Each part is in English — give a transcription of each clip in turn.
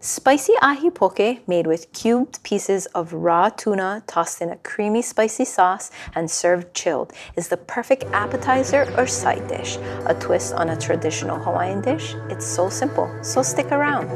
Spicy ahi poke made with cubed pieces of raw tuna tossed in a creamy spicy sauce and served chilled is the perfect appetizer or side dish. A twist on a traditional Hawaiian dish. It's so simple, so stick around.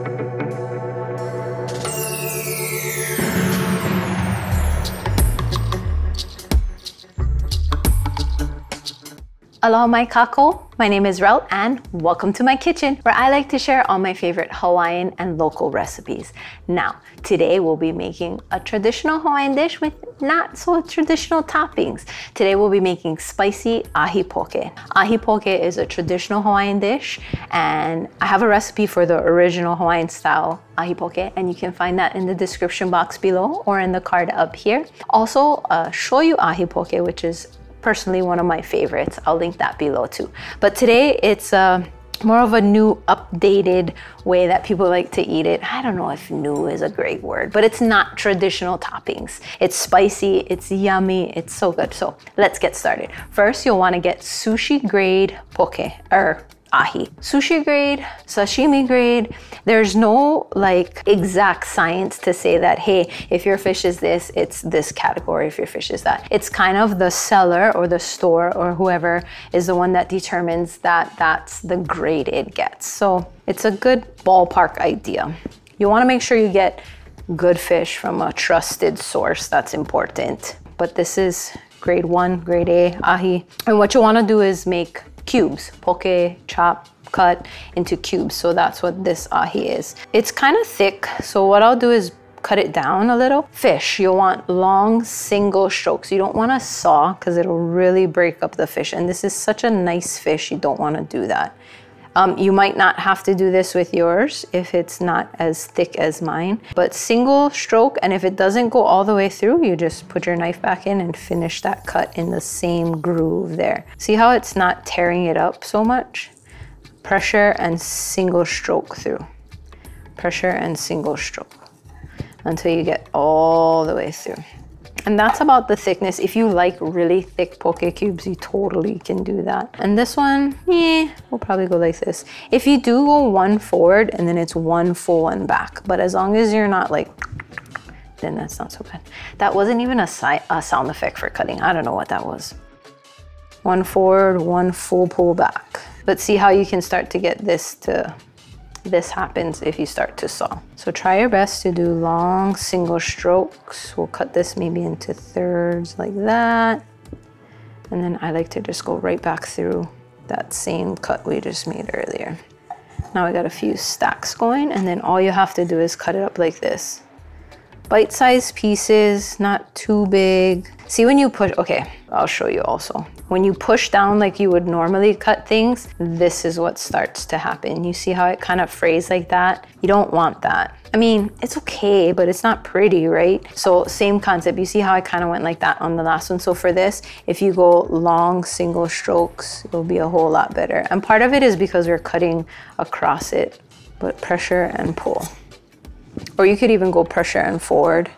Aloha mai kakou. My name is Relle and welcome to my kitchen where I like to share all my favorite Hawaiian and local recipes. Now, today we'll be making a traditional Hawaiian dish with not so traditional toppings. Today we'll be making spicy ahi poke. Ahi poke is a traditional Hawaiian dish and I have a recipe for the original Hawaiian style ahi poke and you can find that in the description box below or in the card up here. Also, uh, shoyu ahi poke, which is personally one of my favorites. I'll link that below too. But today it's uh, more of a new updated way that people like to eat it. I don't know if new is a great word, but it's not traditional toppings. It's spicy, it's yummy, it's so good. So let's get started. First, you'll wanna get sushi grade poke, or ahi. Sushi grade, sashimi grade, there's no like exact science to say that, hey, if your fish is this, it's this category, if your fish is that. It's kind of the seller or the store or whoever is the one that determines that that's the grade it gets. So it's a good ballpark idea. You wanna make sure you get good fish from a trusted source, that's important. But this is grade one, grade A, ahi. And what you wanna do is make cubes, poke, chop, cut into cubes. So that's what this uh, ahi is. It's kind of thick. So what I'll do is cut it down a little. Fish, you'll want long single strokes. You don't want to saw because it'll really break up the fish. And this is such a nice fish, you don't want to do that. Um, you might not have to do this with yours if it's not as thick as mine, but single stroke, and if it doesn't go all the way through, you just put your knife back in and finish that cut in the same groove there. See how it's not tearing it up so much? Pressure and single stroke through. Pressure and single stroke until you get all the way through. And that's about the thickness. If you like really thick poke cubes, you totally can do that. And this one, yeah, we'll probably go like this. If you do go one forward and then it's one full one back, but as long as you're not like, then that's not so bad. That wasn't even a, a sound effect for cutting. I don't know what that was. One forward, one full pull back. But see how you can start to get this to this happens if you start to saw. So try your best to do long single strokes. We'll cut this maybe into thirds like that. And then I like to just go right back through that same cut we just made earlier. Now I got a few stacks going and then all you have to do is cut it up like this. Bite-sized pieces, not too big. See when you push, okay, I'll show you also. When you push down like you would normally cut things, this is what starts to happen. You see how it kind of frays like that? You don't want that. I mean, it's okay, but it's not pretty, right? So same concept. You see how I kind of went like that on the last one. So for this, if you go long single strokes, it'll be a whole lot better. And part of it is because we're cutting across it, but pressure and pull. Or you could even go pressure and forward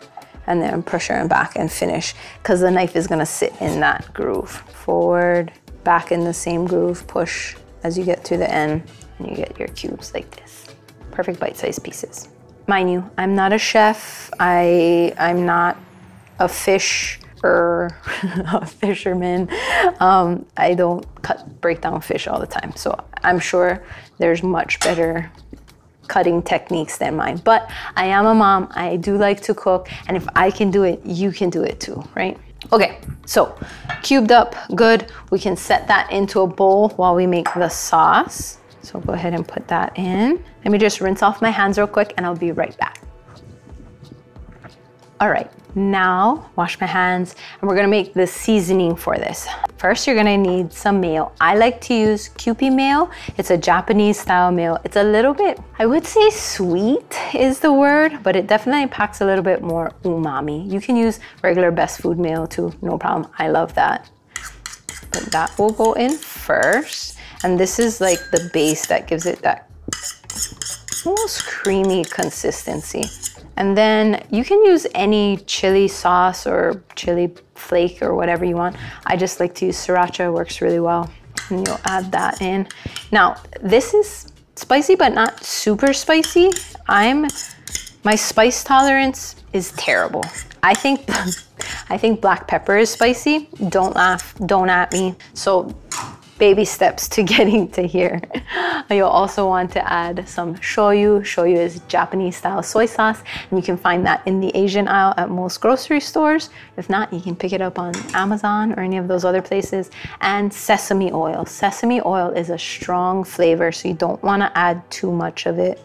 and then pressure and back and finish because the knife is gonna sit in that groove. Forward, back in the same groove, push as you get to the end and you get your cubes like this. Perfect bite-sized pieces. Mind you, I'm not a chef. I, I'm not a fish or a fisherman. Um, I don't cut, break down fish all the time. So I'm sure there's much better cutting techniques than mine. But I am a mom, I do like to cook, and if I can do it, you can do it too, right? Okay, so cubed up, good. We can set that into a bowl while we make the sauce. So go ahead and put that in. Let me just rinse off my hands real quick and I'll be right back. All right, now wash my hands and we're gonna make the seasoning for this. First, you're gonna need some mayo. I like to use Kewpie mayo. It's a Japanese style mayo. It's a little bit, I would say sweet is the word, but it definitely packs a little bit more umami. You can use regular best food mayo too, no problem. I love that. But that will go in first. And this is like the base that gives it that almost creamy consistency. And then you can use any chili sauce or chili flake or whatever you want. I just like to use sriracha, works really well. And you'll add that in. Now, this is spicy, but not super spicy. I'm, my spice tolerance is terrible. I think, I think black pepper is spicy. Don't laugh, don't at me. So baby steps to getting to here. You'll also want to add some shoyu. Shoyu is Japanese style soy sauce, and you can find that in the Asian aisle at most grocery stores. If not, you can pick it up on Amazon or any of those other places. And sesame oil. Sesame oil is a strong flavor, so you don't want to add too much of it.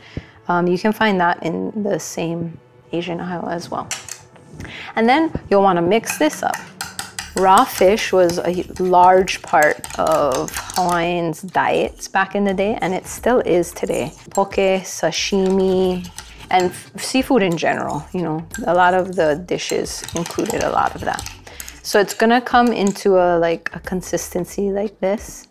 Um, you can find that in the same Asian aisle as well. And then you'll want to mix this up. Raw fish was a large part of Hawaiians' diets back in the day, and it still is today. Poke, sashimi, and seafood in general. You know, a lot of the dishes included a lot of that. So it's gonna come into a like a consistency like this.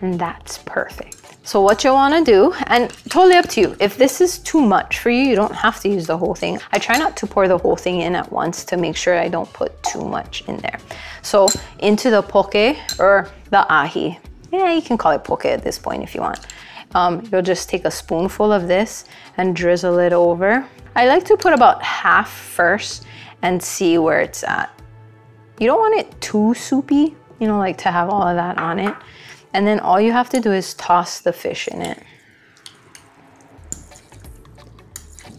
And that's perfect. So what you wanna do, and totally up to you, if this is too much for you, you don't have to use the whole thing. I try not to pour the whole thing in at once to make sure I don't put too much in there. So into the poke or the ahi. Yeah, you can call it poke at this point if you want. Um, you'll just take a spoonful of this and drizzle it over. I like to put about half first and see where it's at. You don't want it too soupy, you know, like to have all of that on it. And then all you have to do is toss the fish in it.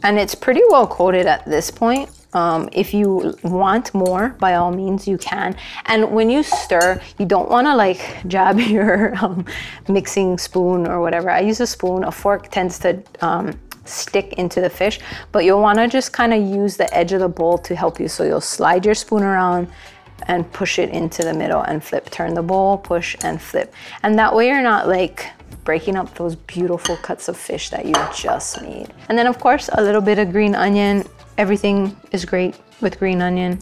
And it's pretty well coated at this point. Um, if you want more, by all means, you can. And when you stir, you don't want to like jab your um, mixing spoon or whatever. I use a spoon. A fork tends to um, stick into the fish, but you'll want to just kind of use the edge of the bowl to help you. So you'll slide your spoon around, and push it into the middle and flip. Turn the bowl, push and flip. And that way you're not like breaking up those beautiful cuts of fish that you just made. And then of course, a little bit of green onion. Everything is great with green onion.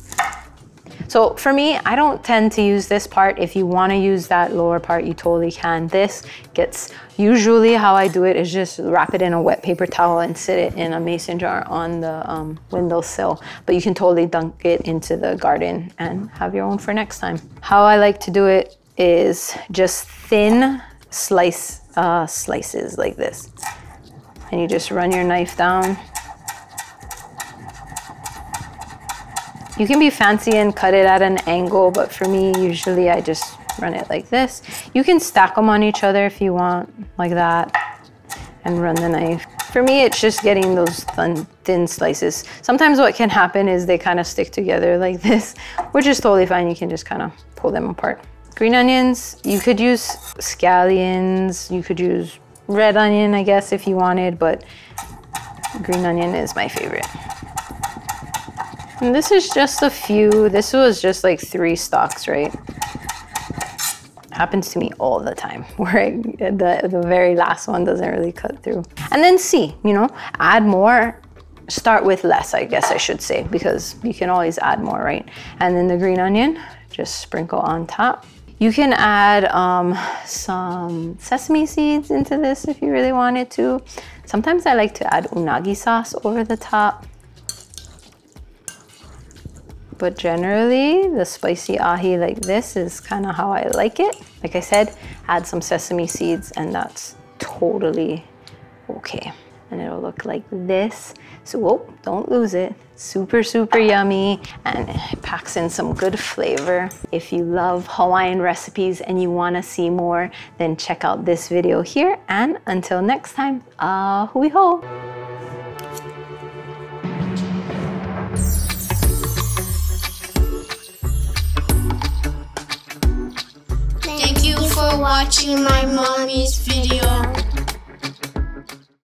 So for me, I don't tend to use this part. If you wanna use that lower part, you totally can. This gets, usually how I do it is just wrap it in a wet paper towel and sit it in a mason jar on the um, windowsill. But you can totally dunk it into the garden and have your own for next time. How I like to do it is just thin slice uh, slices like this. And you just run your knife down You can be fancy and cut it at an angle, but for me, usually I just run it like this. You can stack them on each other if you want, like that, and run the knife. For me, it's just getting those thin, thin slices. Sometimes what can happen is they kind of stick together like this, which is totally fine. You can just kind of pull them apart. Green onions, you could use scallions, you could use red onion, I guess, if you wanted, but green onion is my favorite. And this is just a few. This was just like three stalks, right? Happens to me all the time where I, the, the very last one doesn't really cut through. And then see, you know, add more start with less, I guess I should say, because you can always add more, right? And then the green onion, just sprinkle on top. You can add um, some sesame seeds into this if you really wanted to. Sometimes I like to add unagi sauce over the top. But generally, the spicy ahi like this is kind of how I like it. Like I said, add some sesame seeds and that's totally okay. And it'll look like this. So, whoa, don't lose it. Super, super yummy and it packs in some good flavor. If you love Hawaiian recipes and you wanna see more, then check out this video here. And until next time, ah hui ho. Watching my mommy's video.